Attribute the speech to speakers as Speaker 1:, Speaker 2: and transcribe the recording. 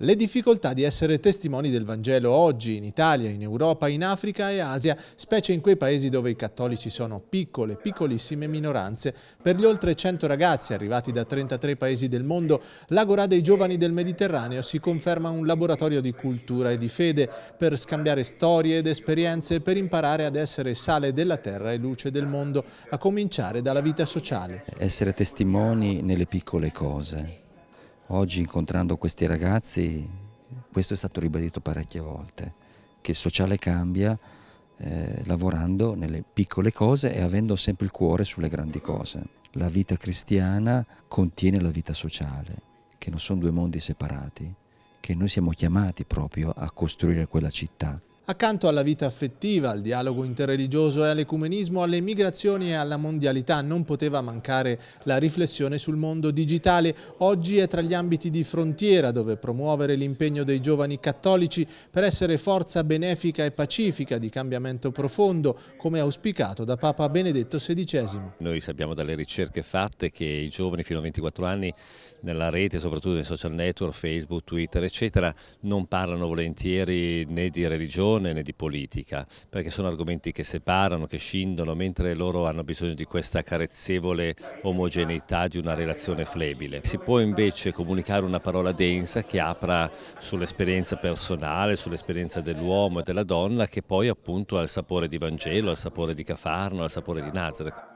Speaker 1: Le difficoltà di essere testimoni del Vangelo oggi in Italia, in Europa, in Africa e Asia, specie in quei paesi dove i cattolici sono piccole, piccolissime minoranze. Per gli oltre 100 ragazzi arrivati da 33 paesi del mondo, l'Agora dei Giovani del Mediterraneo si conferma un laboratorio di cultura e di fede per scambiare storie ed esperienze per imparare ad essere sale della terra e luce del mondo, a cominciare dalla vita sociale.
Speaker 2: Essere testimoni nelle piccole cose Oggi incontrando questi ragazzi, questo è stato ribadito parecchie volte, che il sociale cambia eh, lavorando nelle piccole cose e avendo sempre il cuore sulle grandi cose. La vita cristiana contiene la vita sociale, che non sono due mondi separati, che noi siamo chiamati proprio a costruire quella città.
Speaker 1: Accanto alla vita affettiva, al dialogo interreligioso e all'ecumenismo, alle migrazioni e alla mondialità non poteva mancare la riflessione sul mondo digitale. Oggi è tra gli ambiti di frontiera dove promuovere l'impegno dei giovani cattolici per essere forza benefica e pacifica di cambiamento profondo, come auspicato da Papa Benedetto XVI.
Speaker 3: Noi sappiamo dalle ricerche fatte che i giovani fino a 24 anni nella rete, soprattutto nei social network, Facebook, Twitter, eccetera, non parlano volentieri né di religione religione né di politica, perché sono argomenti che separano, che scindono, mentre loro hanno bisogno di questa carezzevole omogeneità di una relazione flebile. Si può invece comunicare una parola densa che apra sull'esperienza personale, sull'esperienza dell'uomo e della donna, che poi appunto ha il sapore di Vangelo, ha il sapore di Cafarno, ha il sapore di Nazareth.